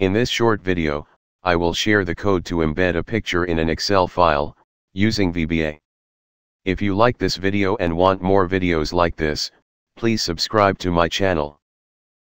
In this short video, I will share the code to embed a picture in an Excel file, using VBA. If you like this video and want more videos like this, please subscribe to my channel.